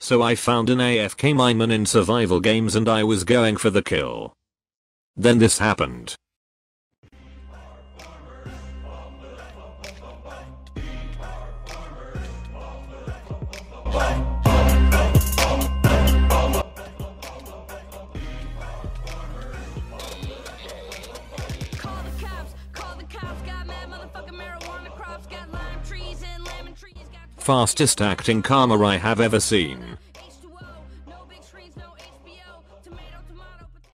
So I found an AFK mineman in survival games and I was going for the kill. Then this happened. Fastest acting karma I have ever seen.